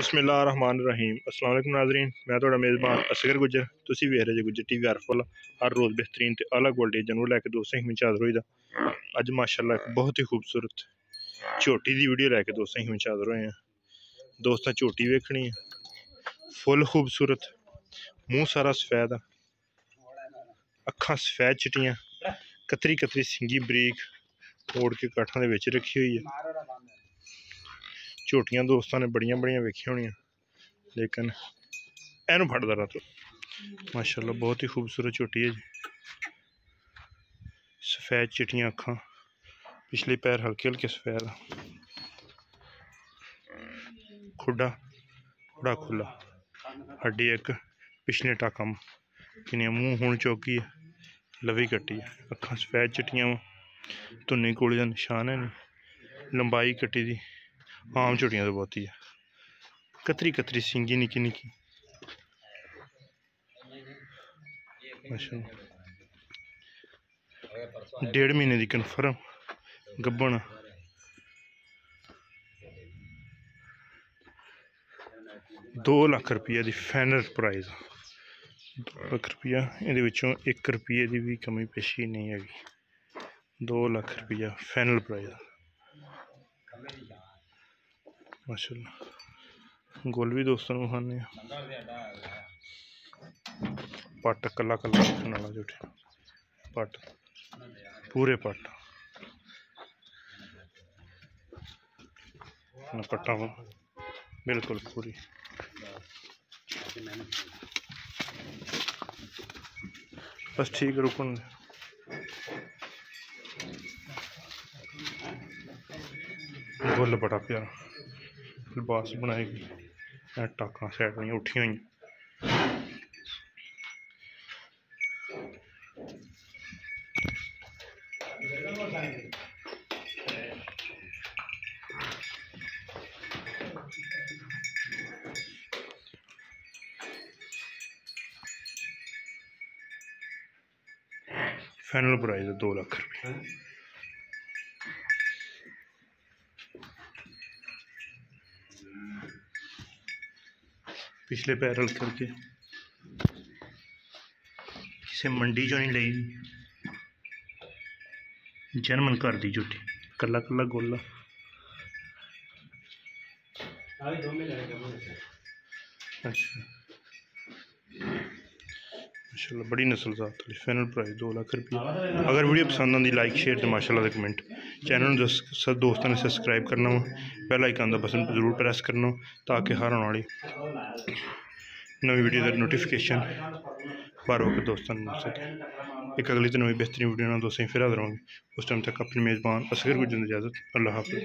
ਬਿਸਮਿਲ੍ਲਾਹਿਰਰਹਿਮਾਨਿਰਰਹੀਮ ਅਸਲਾਮ ਅਲੈਕੁਮ ਨਾਜ਼ਰੀਨ ਮੈਂ ਤੁਹਾਡਾ ਮੇਜ਼ਬਾਨ ਅਸਗਰ ਗੁੱਜਰ ਤੁਸੀਂ ਵੇਖ ਰਹੇ ਜੇ ਗੁੱਜਰ ਟੀਵੀ ਅਰਫਲ ਹਰ ਰੋਜ਼ ਬਿਹਤਰੀਨ ਤੇ ਆਲਾ ਕੁਆਲਿਟੀ ਜਨੂ ਲੈ ਕੇ ਦੋਸਤਾਂ ਹੀ ਚਾਦਰ ਹੋਈਦਾ ਅੱਜ ਮਾਸ਼ਾਅੱਲਾ ਇੱਕ ਬਹੁਤ ਹੀ ਖੂਬਸੂਰਤ ਝੋਟੀ ਦੀ ਵੀਡੀਓ ਲੈ ਕੇ ਦੋਸਤਾਂ ਹੀ ਚਾਦਰ ਹੋਏ ਆ ਦੋਸਤਾਂ ਝੋਟੀ ਵੇਖਣੀ ਹੈ ਫੁੱਲ ਖੂਬਸੂਰਤ ਮੂੰਹ ਸਾਰਾ ਸਫੈਦ ਆ ਅੱਖਾਂ ਸਫੈਦ ਚਿੱਟੀਆਂ ਕਤਰੀ ਕਤਰੀ ਸਿੰਗੀ ਬਰੀਕ ਓੜ ਕੇ ਕਾਠਾਂ ਦੇ ਵਿੱਚ ਰੱਖੀ ਹੋਈ ਹੈ ਝੋਟੀਆਂ ਦੋਸਤਾਂ ਨੇ ਬੜੀਆਂ ਬੜੀਆਂ ਵੇਖੀਆਂ ਹੋਣੀਆਂ। ਲੇਕਿਨ ਇਹਨੂੰ ਫੜਦਾ ਰਹਾ ਤੋ ਮਾਸ਼ਾਅੱਲਾ, ਬਹੁਤ ਹੀ ਖੂਬਸੂਰਤ ਝੋਟੀ ਹੈ ਜੀ। ਸਫੈਦ ਚਿੱਟੀਆਂ ਅੱਖਾਂ। ਪਿਛਲੇ ਪੈਰ ਹਲਕੇ ਹਲਕੇ ਸਫੈਦ। ਖੁੱਡਾ ਖੁੱਡਾ ਖੁੱਲਾ। ਹੱਡੀ ਇੱਕ, ਪਿਛਲੇ ਟਾਕਮ ਕਿਨੇ ਮੂੰਹ ਹੁਣ ਚੌਕੀ ਹੈ। ਲਵੀ ਕੱਟੀ ਹੈ। ਅੱਖਾਂ ਸਫੈਦ ਚਿੱਟੀਆਂ ਵਾ। ਧੁੰਨੀ ਕੋਲੀ ਦਾ ਨਿਸ਼ਾਨ ਹੈ ਨਹੀਂ। ਲੰਬਾਈ ਕੱਟੀ ਦੀ। आम झुटियाँ तो बहुत ही। है कतरी कतरी सिंगी निकी निकी। डेढ़ महीने की कन्फर्म गब्बन। दो लख रुपया की फाइनल प्राइज दो लख रुपया ये एक रुपये की भी कमी पेशी नहीं है दो लख रुपया फाइनल प्राइज माशाल्लाह। गोल बी दोस्तों खाने पट कला कला रखने वाला जो पट। पूरे पट। पट्टा बिल्कुल पूरी। बस ठीक रुकन। गुल बड़ा प्यारा। फिर बस बनाई टाक टाका हुई उठी हुई फाइनल प्राइज दो लाख रुपये हाँ? पिछले पैर हल करके। इसे मंडी जो नहीं लई जर्मन कर दी जूठी कला कला गोला अच्छा। माशाल्लाह, बड़ी नस्ल जात फाइनल प्राइस दो लक्ख रुपये। अगर वीडियो पसंद आती लाइक शेयर तो माशाल्लाह कमेंट चैनल दस दोस्तों ने सबसक्राइब करना वा। पहला आइकन का बटन ज़रूर प्रेस करना ताकि हर आने वाली नवी वीडियो का नोटिफिकेशन बार वक्त दोस्तों मिल। सके एक अगली तो नवी बेहतरीन वीडियो ना दोस्तों फिर हाजिर होंगे। उस टाइम तक अपने मेज़बान, असगर गुजर इजाज़त। अल्लाह हाफि